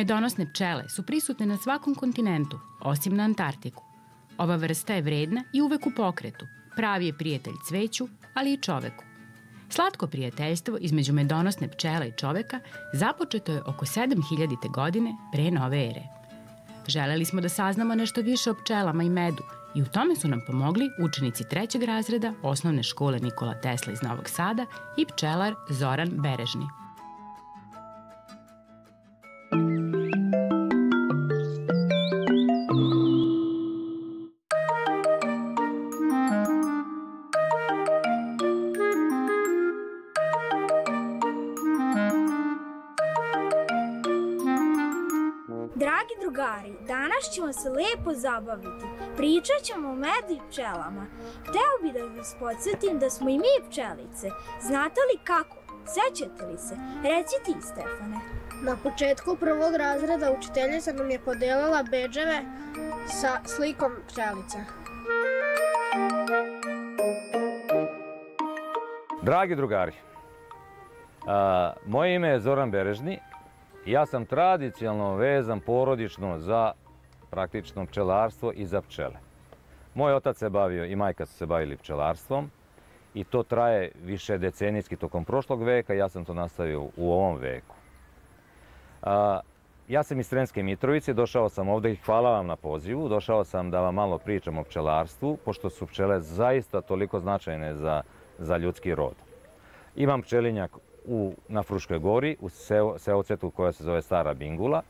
Medonosne pčele su prisutne na svakom kontinentu, osim na Antarktiku. Ova vrsta je vredna i uvek u pokretu. Pravi je prijatelj cveću, ali i čoveku. Slatko prijateljstvo između medonosne pčela i čoveka započeto je oko 7000. godine pre nove ere. Želeli smo da saznamo nešto više o pčelama i medu i u tome su nam pomogli učenici trećeg razreda osnovne škole Nikola Tesla iz Novog Sada i pčelar Zoran Berežni. Ćemo se lepo zabaviti. Pričat ćemo o medu i pčelama. Hteo bi da vas podsjetim da smo i mi pčelice. Znate li kako? Sećate li se? Reci ti, Stefane. Na početku prvog razreda učiteljica nam je podelila beđeve sa slikom pčelica. Dragi drugari, a, moje ime je Zoran Berežni. Ja sam tradicionalno vezan porodično za praktično pčelarstvo i za pčele. Moj otac se bavio i majka su se bavili pčelarstvom i to traje više decenijski tokom prošlog veka, ja sam to nastavio u ovom veku. A, ja sam iz Sremske Mitrovice, došao sam ovdje i hvala vam na pozivu. Došao sam da vam malo pričam o pčelarstvu, pošto su pčele zaista toliko značajne za, za ljudski rod. Imam pčelinjak u, na Fruškoj gori, u seo, seocetu koja se zove Stara Bingula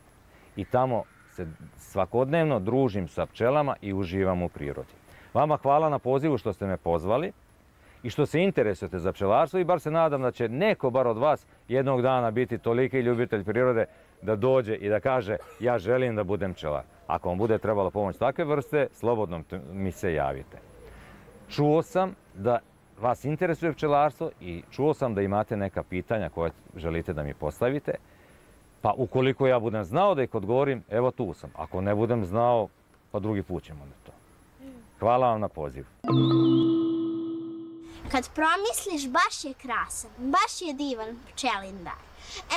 i tamo se svakodnevno družim sa pčelama i uživam u prirodi. Vama hvala na pozivu što ste me pozvali i što se interesujete za pčelarstvo i bar se nadam da će neko bar od vas jednog dana biti toliki ljubitelj prirode da dođe i da kaže ja želim da budem pčelar. Ako vam bude trebala pomoć takve vrste, slobodno mi se javite. Čuo sam da vas interesuje pčelarstvo i čuo sam da imate neka pitanja koje želite da mi postavite. Pa ukoliko ja budem znao da ih odgovorim, evo tu sam. Ako ne budem znao, pa drugi put ćemo na to. Hvala vam na pozivu. Kad promisliš, baš je krasan, baš je divan pčelin dar.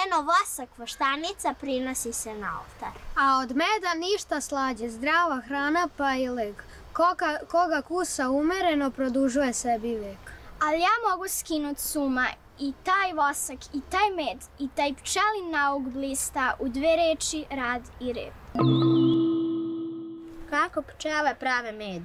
Eno vosak voštanica prinosi se na oltar. A od meda ništa slađe, zdrava hrana pa i lek. Koga, koga kusa umereno produžuje sebi vek. Ali ja mogu skinut suma i taj vosak, i taj med, i taj pčelin nauk blista u dve reči rad i rep. Kako pčele prave med?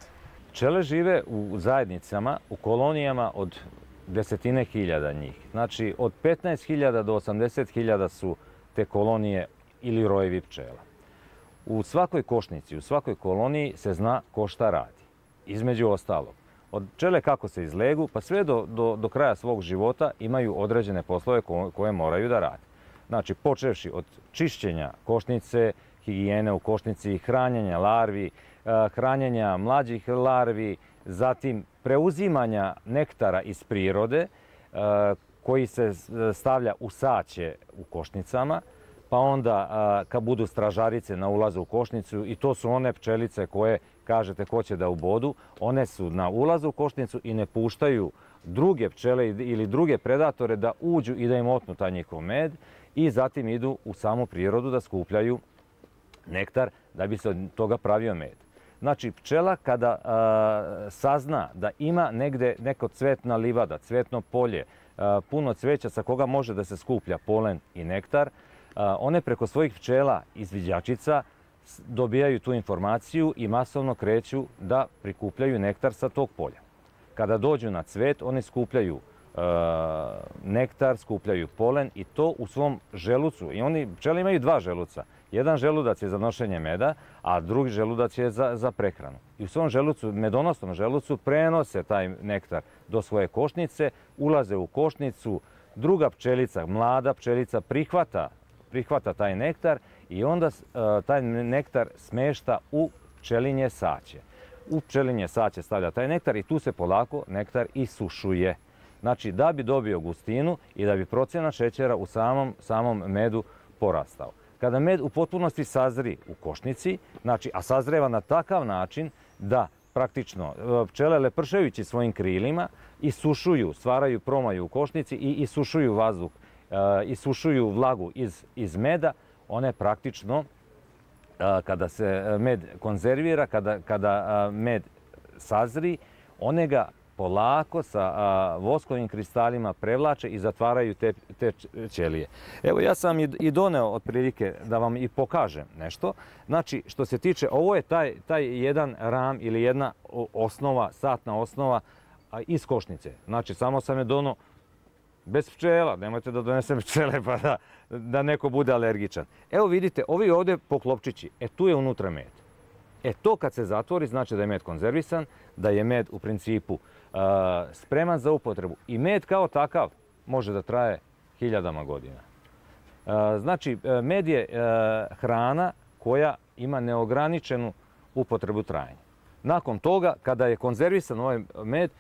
Pčele žive u zajednicama, u kolonijama od desetine hiljada njih. Znači od 15.000 do 80.000 su te kolonije ili rojevi pčela. U svakoj košnici, u svakoj koloniji se zna ko šta radi. Između ostalog, od pčele kako se izlegu, pa sve do, do, do kraja svog života imaju određene poslove ko, koje moraju da rade. Znači, počevši od čišćenja košnice, higijene u košnici, hranjenja larvi, hranjenja mlađih larvi, zatim preuzimanja nektara iz prirode koji se stavlja u saće u košnicama, pa onda kad budu stražarice na ulazu u košnicu i to su one pčelice koje kažete ko će da ubodu, one su na ulazu u košnicu i ne puštaju druge pčele ili druge predatore da uđu i da im otnu taj njihov med i zatim idu u samu prirodu da skupljaju nektar da bi se od toga pravio med. Znači, pčela kada sazna da ima negde neko cvetna livada, cvetno polje, puno cveća sa koga može da se skuplja polen i nektar, one preko svojih pčela izviđačica dobijaju tu informaciju i masovno kreću da prikupljaju nektar sa tog polja. Kada dođu na cvet, oni skupljaju nektar, skupljaju polen i to u svom želucu. I oni, pčele imaju dva želuca. Jedan želudac je za nošenje meda, a drugi želudac je za, za prehranu. I u svom želucu, medonosnom želucu, prenose taj nektar do svoje košnice, ulaze u košnicu, druga pčelica, mlada pčelica, prihvata, prihvata taj nektar i onda uh, taj nektar smešta u pčelinje saće. U pčelinje saće stavlja taj nektar i tu se polako nektar isušuje. Znači, da bi dobio gustinu i da bi procjena šećera u samom, samom medu porastao. Kada med u potpunosti sazri u košnici, znači, a sazreva na takav način da praktično pčele lepršajući svojim krilima isušuju, stvaraju promaju u košnici i isušuju vazduh, isušuju vlagu iz, iz meda, one praktično kada se med konzervira, kada, kada med sazri, one ga polako sa voskovim kristalima prevlače i zatvaraju te, te ćelije. Evo ja sam i doneo otprilike da vam i pokažem nešto. Znači što se tiče, ovo je taj, taj jedan ram ili jedna osnova, satna osnova iz košnice. Znači samo sam je dono bez pčela, nemojte da donesem pčele pa da, da neko bude alergičan. Evo vidite, ovi ovdje poklopčići, e tu je unutra med. E to kad se zatvori znači da je med konzervisan, da je med u principu spreman za upotrebu. I med kao takav može da traje hiljadama godina. Znači, e, med je e, hrana koja ima neograničenu upotrebu trajanja. Nakon toga, kada je konzervisan ovaj med,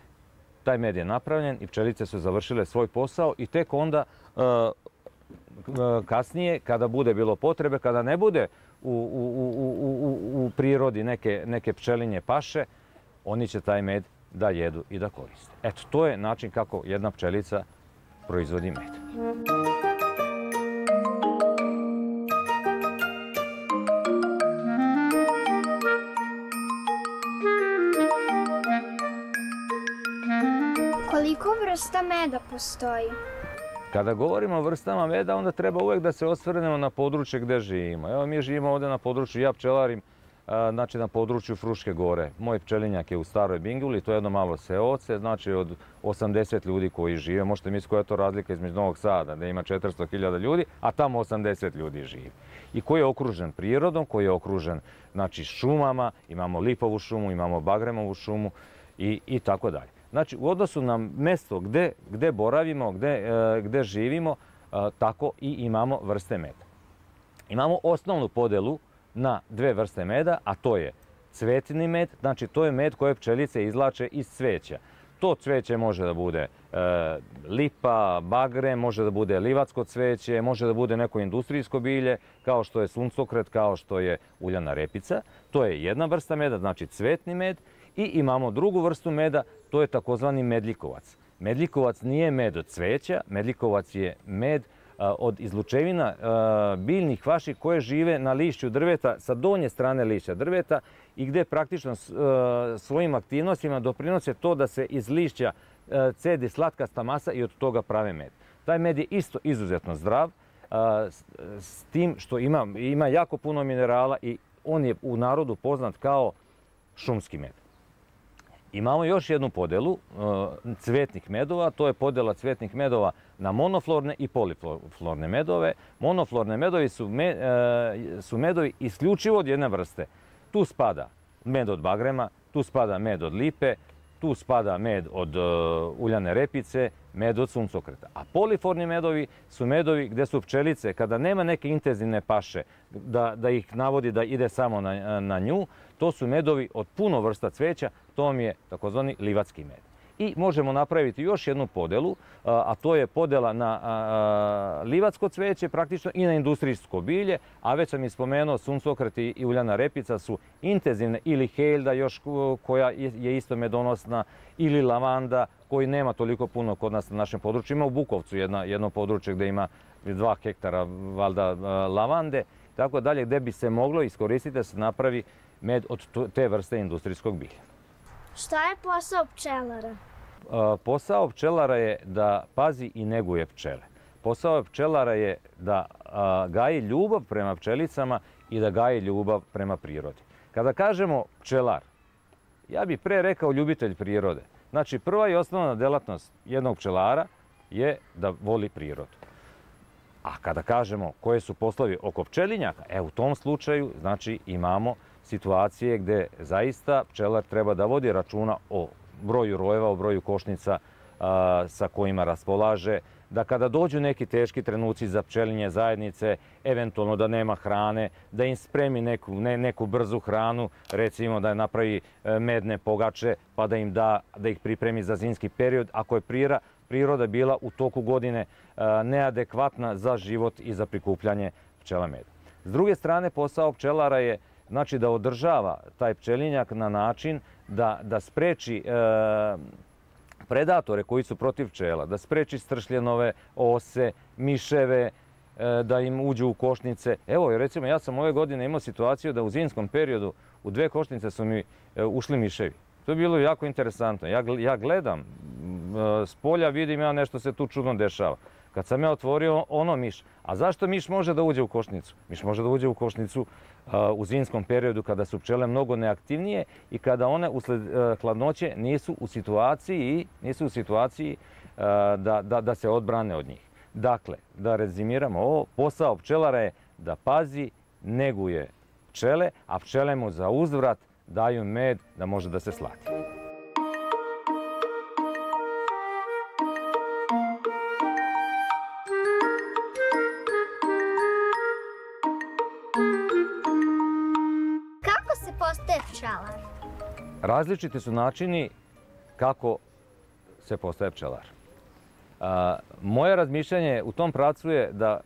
taj med je napravljen i pčelice su završile svoj posao i tek onda e, kasnije, kada bude bilo potrebe, kada ne bude u, prirodi neke, neke pčelinje paše, oni će taj med da jedu i da koriste. Eto, to je način kako jedna pčelica proizvodi med. Vrsta meda postoji? Kada govorimo o vrstama meda, onda treba uvijek da se osvrnemo na područje gdje živimo. Evo mi živimo ovdje na području, ja pčelarim, znači na području Fruške gore. Moj pčelinjak je u Staroj Binguli, to je jedno malo seoce, znači od 80 ljudi koji žive. Možete misliti koja je to razlika između Novog Sada, da ima 400.000 ljudi, a tamo 80 ljudi živi. I koji je okružen prirodom, koji je okružen znači, šumama, imamo lipovu šumu, imamo bagremovu šumu i, tako dalje. Znači u odnosu na mjesto gdje, boravimo, gdje, živimo, tako i imamo vrste meda. Imamo osnovnu podelu na dve vrste meda, a to je cvetni med, znači to je med koje pčelice izlače iz cveća. To cveće može da bude e, lipa, bagre, može da bude livatsko cveće, može da bude neko industrijsko bilje, kao što je suncokret, kao što je uljana repica. To je jedna vrsta meda, znači cvetni med. I imamo drugu vrstu meda, to je takozvani medljikovac. Medljikovac nije med od cveća, medljikovac je med od izlučevina biljnih vaši koje žive na lišću drveta sa donje strane lišća drveta i gdje praktično svojim aktivnostima doprinose to da se iz lišća cedi slatkasta masa i od toga prave med. Taj med je isto izuzetno zdrav, s tim što ima jako puno minerala i on je u narodu poznat kao šumski med. Imamo još jednu podelu e, cvetnih medova, to je podjela cvetnih medova na monoflorne i poliflorne medove. Monoflorne medovi su, e, su medovi isključivo od jedne vrste. Tu spada med od bagrema, tu spada med od lipe, tu spada med od e, uljane repice, med od suncokreta. A poliforni medovi su medovi gdje su pčelice, kada nema neke intenzivne paše, da, ih navodi da ide samo na, nju, to su medovi od puno vrsta cveća, to vam je takozvani livatski med. I možemo napraviti još jednu podelu, a to je podela na livatsko cveće praktično i na industrijsko bilje, a već sam spomenuo suncokret i uljana repica su intenzivne ili helda još koja je isto medonosna ili lavanda koji nema toliko puno kod nas na našem području. Ima u Bukovcu jedno područje gdje ima dva hektara valjda lavande, tako dalje, gdje bi se moglo iskoristiti da se napravi med od te vrste industrijskog bilja. Šta je posao pčelara? Posao pčelara je da pazi i neguje pčele. Posao pčelara je da gaji ljubav prema pčelicama i da gaji ljubav prema prirodi. Kada kažemo pčelar, ja bih pre rekao ljubitelj prirode. Znači prva i osnovna delatnost jednog pčelara je da voli prirodu. A kada kažemo koje su poslovi oko pčelinjaka, e u tom slučaju znači imamo situacije gdje zaista pčelar treba da vodi računa o broju rojeva, o broju košnica sa kojima raspolaže, da kada dođu neki teški trenuci za pčelinje zajednice, eventualno da nema hrane, da im spremi neku, neku brzu hranu, recimo da napravi e, medne pogače pa da im da, da ih pripremi za zimski period, ako je prira, priroda bila u toku godine e, neadekvatna za život i za prikupljanje pčela meda. S druge strane, posao pčelara je znači da održava taj pčelinjak na način da, da spreči e, predatore koji su protiv pčela, da spreči stršljenove, ose, miševe, e, da im uđu u košnice. Evo, recimo, ja sam ove godine imao situaciju da u zimskom periodu u dve košnice su mi e, ušli miševi. To je bilo jako interesantno. Ja, ja gledam, s polja vidim ja nešto se tu čudno dešava. Kad sam ja otvorio ono miš, a zašto miš može da uđe u košnicu? Miš može da uđe u košnicu u zimskom periodu kada su pčele mnogo neaktivnije i kada one usled hladnoće nisu u situaciji, nisu u situaciji da, da, da se odbrane od njih. Dakle, da rezimiramo ovo, posao pčelara je da pazi, neguje pčele, a pčele mu za uzvrat daju med da može da se slati. Pčelar? Različiti su načini kako se postaje pčelar. moje razmišljanje u tom pracu je da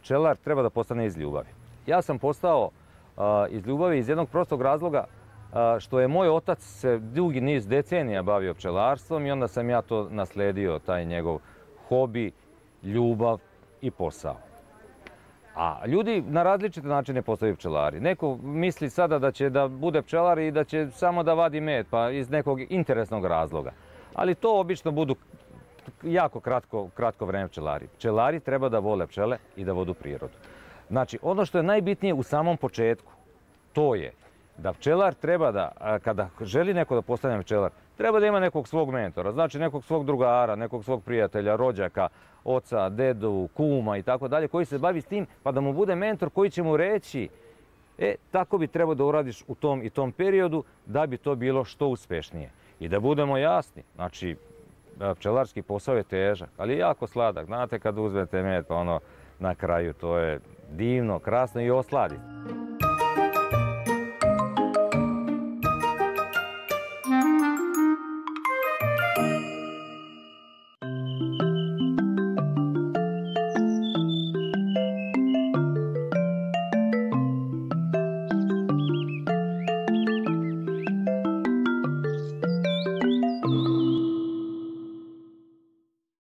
pčelar treba da postane iz ljubavi. Ja sam postao iz ljubavi iz jednog prostog razloga što je moj otac se dugi niz decenija bavio pčelarstvom i onda sam ja to nasledio, taj njegov hobi, ljubav i posao. A ljudi na različite načine postaju pčelari. Neko misli sada da će da bude pčelar i da će samo da vadi med, pa iz nekog interesnog razloga. Ali to obično budu jako kratko, kratko vreme pčelari. Pčelari treba da vole pčele i da vodu prirodu. Znači, ono što je najbitnije u samom početku, to je da pčelar treba da, kada želi neko da postane pčelar, treba da ima nekog svog mentora, znači nekog svog drugara, nekog svog prijatelja, rođaka, oca, dedu, kuma i tako dalje, koji se bavi s tim, pa da mu bude mentor koji će mu reći e, tako bi trebao da uradiš u tom i tom periodu da bi to bilo što uspešnije. I da budemo jasni, znači, pčelarski posao je težak, ali jako sladak. Znate kad uzmete med, pa ono na kraju to je divno, krasno i osladi.